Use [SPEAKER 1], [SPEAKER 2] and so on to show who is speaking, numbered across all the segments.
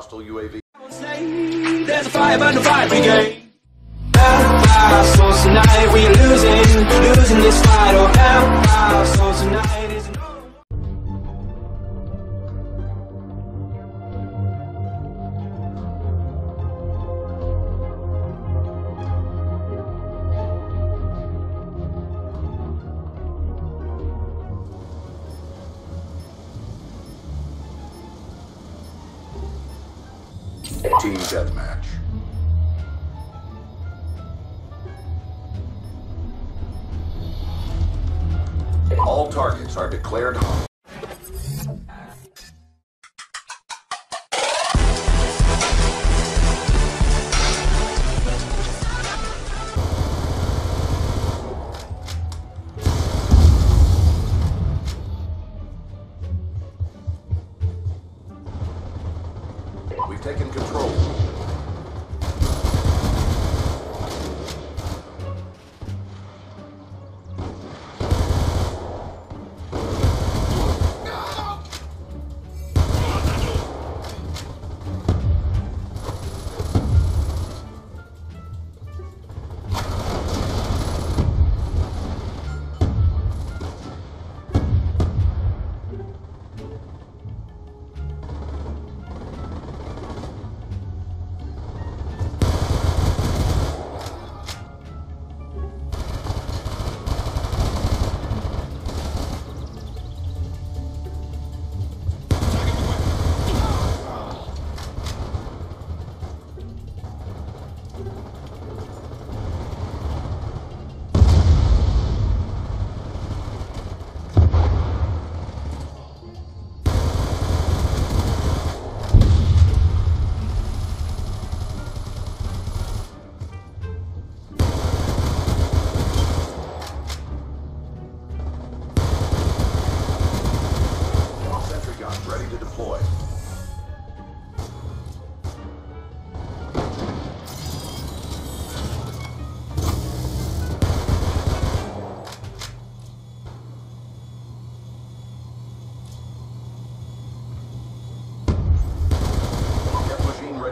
[SPEAKER 1] hostile UAV.
[SPEAKER 2] There's a fire, burn the fire brigade. Empire, so tonight we are losing, losing this fight. Oh,
[SPEAKER 1] Team deathmatch. All targets are declared hot.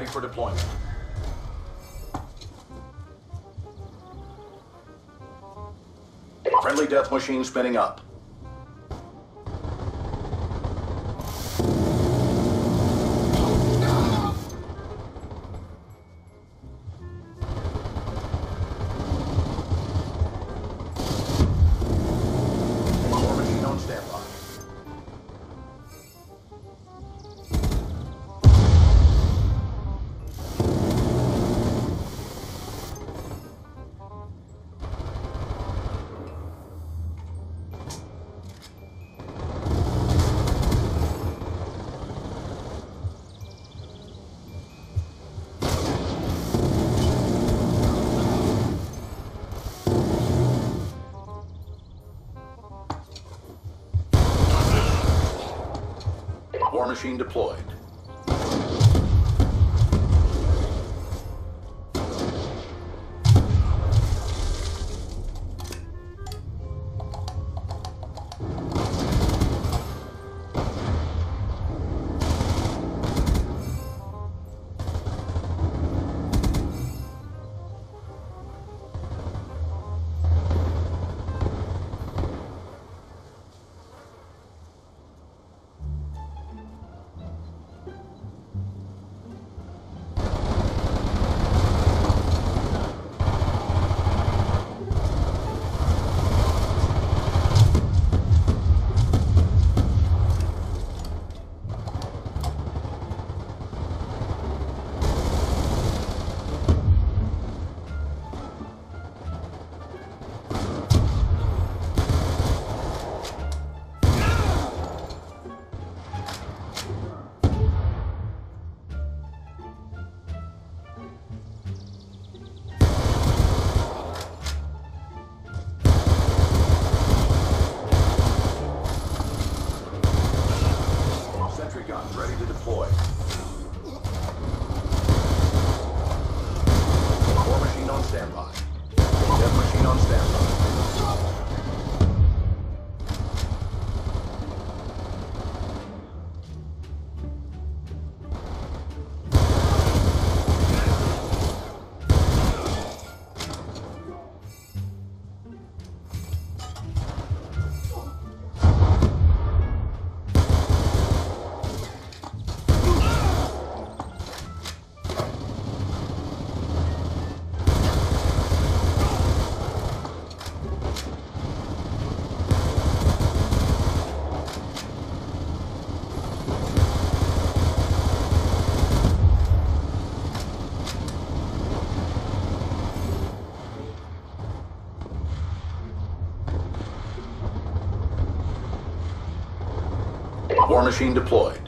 [SPEAKER 1] For deployment. Friendly death machine spinning up. Machine deployed. Machine deployed.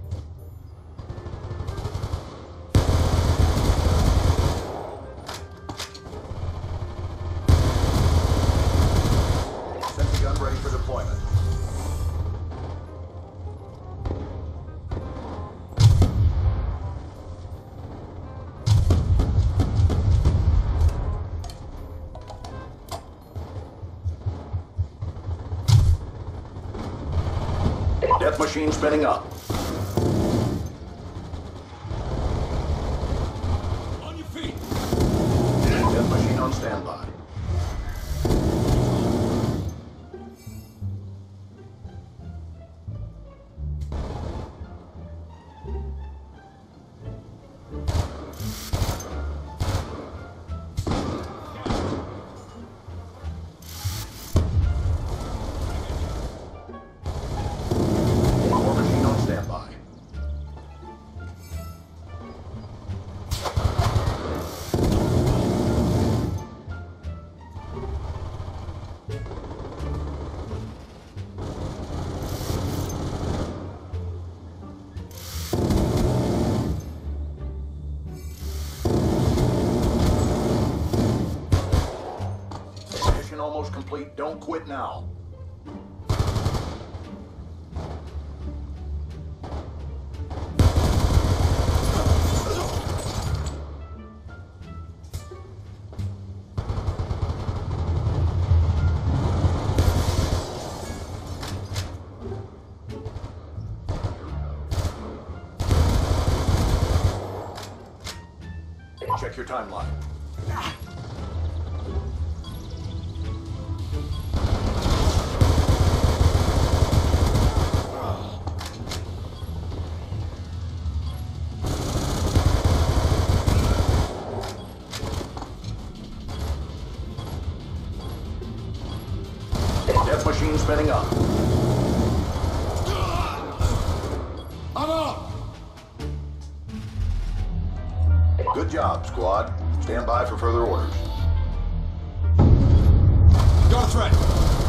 [SPEAKER 1] Machine spinning up. Almost complete. Don't quit now. Check your timeline. Death machine spinning up.
[SPEAKER 3] I'm up.
[SPEAKER 1] Good job, squad. Stand by for further orders.
[SPEAKER 3] Got threat.